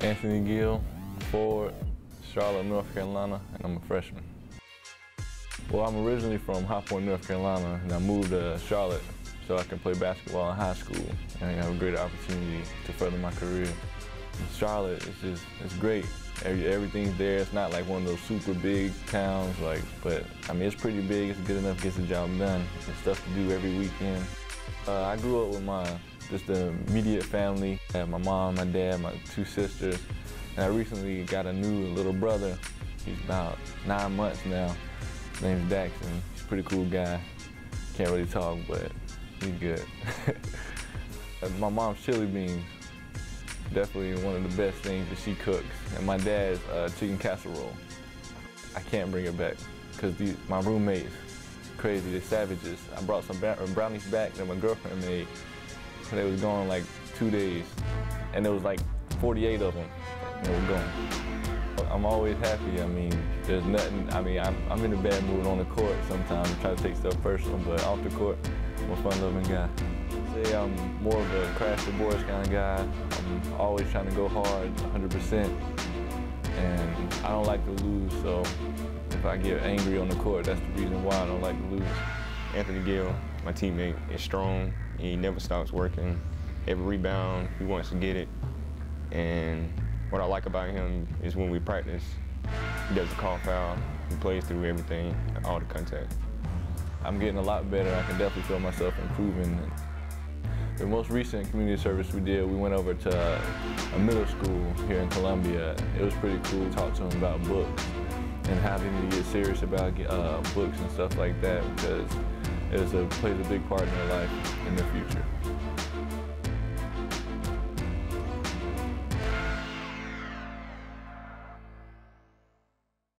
Anthony Gill, forward, Charlotte, North Carolina, and I'm a freshman. Well, I'm originally from High Point, North Carolina, and I moved to Charlotte so I can play basketball in high school and I have a great opportunity to further my career. Charlotte is just, it's great. Every, everything's there. It's not like one of those super big towns, like, but I mean, it's pretty big. It's good enough, gets the job done. There's stuff to do every weekend. Uh, I grew up with my, just the immediate family. My mom, my dad, my two sisters, and I recently got a new little brother. He's about nine months now. His name's Daxton. He's a pretty cool guy. Can't really talk, but he's good. my mom's chili beans definitely one of the best things that she cooks. And my dad's uh, chicken casserole. I can't bring it back because my roommates, crazy, they're savages. I brought some brownies back that my girlfriend made. They was gone like two days. And there was like 48 of them they were gone. I'm always happy. I mean, there's nothing, I mean, I'm, I'm in a bad mood on the court sometimes, try to take stuff personal, but off the court, I'm a fun-loving guy. Say I'm more of a crash the boards kind of guy. I'm always trying to go hard, 100%. And I don't like to lose, so if I get angry on the court, that's the reason why I don't like to lose. Anthony Gill, my teammate, is strong. He never stops working. Every rebound, he wants to get it. And what I like about him is when we practice, he doesn't call foul. He plays through everything, all the contact. I'm getting a lot better. I can definitely feel myself improving. The most recent community service we did, we went over to a middle school here in Columbia. It was pretty cool to talk to them about books and they need to get serious about uh, books and stuff like that because was a, plays a big part in their life in the future.